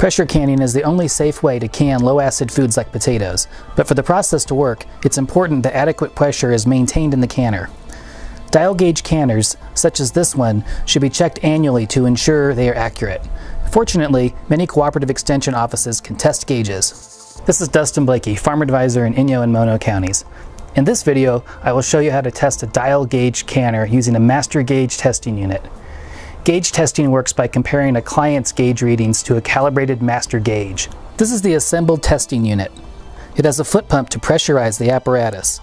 Pressure canning is the only safe way to can low acid foods like potatoes, but for the process to work, it's important that adequate pressure is maintained in the canner. Dial gauge canners, such as this one, should be checked annually to ensure they are accurate. Fortunately, many cooperative extension offices can test gauges. This is Dustin Blakey, Farm Advisor in Inyo and Mono counties. In this video, I will show you how to test a dial gauge canner using a master gauge testing unit. Gauge testing works by comparing a client's gauge readings to a calibrated master gauge. This is the assembled testing unit. It has a foot pump to pressurize the apparatus,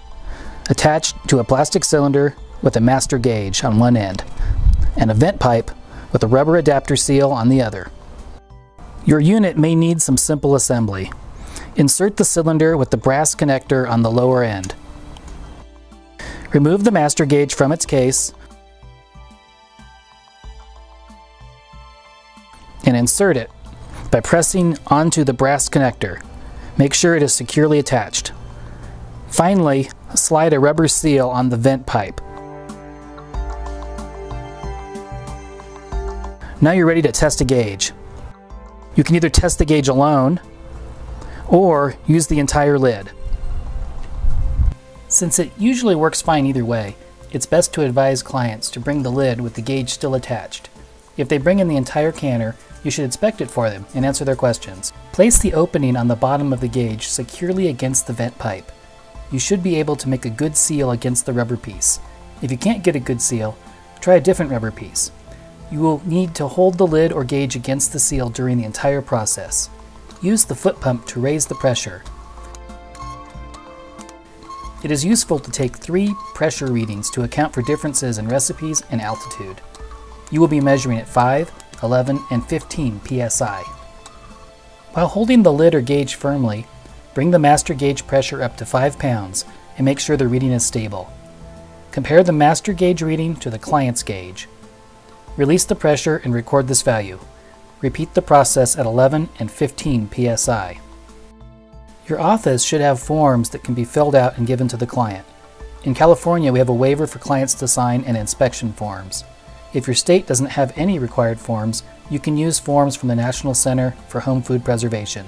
attached to a plastic cylinder with a master gauge on one end, and a vent pipe with a rubber adapter seal on the other. Your unit may need some simple assembly. Insert the cylinder with the brass connector on the lower end. Remove the master gauge from its case and insert it by pressing onto the brass connector. Make sure it is securely attached. Finally, slide a rubber seal on the vent pipe. Now you're ready to test a gauge. You can either test the gauge alone or use the entire lid. Since it usually works fine either way, it's best to advise clients to bring the lid with the gauge still attached. If they bring in the entire canner, you should inspect it for them and answer their questions. Place the opening on the bottom of the gauge securely against the vent pipe. You should be able to make a good seal against the rubber piece. If you can't get a good seal, try a different rubber piece. You will need to hold the lid or gauge against the seal during the entire process. Use the foot pump to raise the pressure. It is useful to take three pressure readings to account for differences in recipes and altitude. You will be measuring at 5, 11, and 15 psi. While holding the lid or gauge firmly, bring the master gauge pressure up to 5 pounds and make sure the reading is stable. Compare the master gauge reading to the client's gauge. Release the pressure and record this value. Repeat the process at 11 and 15 psi. Your office should have forms that can be filled out and given to the client. In California, we have a waiver for clients to sign and inspection forms. If your state doesn't have any required forms, you can use forms from the National Center for Home Food Preservation.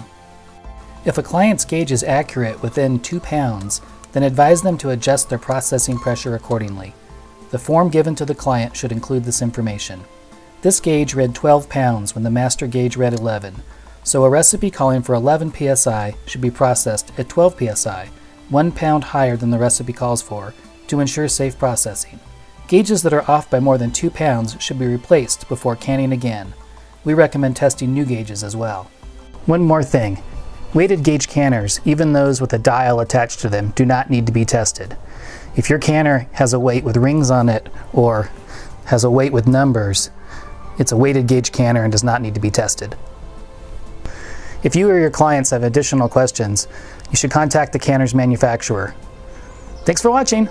If a client's gauge is accurate within 2 pounds, then advise them to adjust their processing pressure accordingly. The form given to the client should include this information. This gauge read 12 pounds when the master gauge read 11, so a recipe calling for 11 psi should be processed at 12 psi, 1 pound higher than the recipe calls for, to ensure safe processing. Gauges that are off by more than 2 pounds should be replaced before canning again. We recommend testing new gauges as well. One more thing. Weighted gauge canners, even those with a dial attached to them, do not need to be tested. If your canner has a weight with rings on it or has a weight with numbers, it's a weighted gauge canner and does not need to be tested. If you or your clients have additional questions, you should contact the canner's manufacturer. Thanks for watching!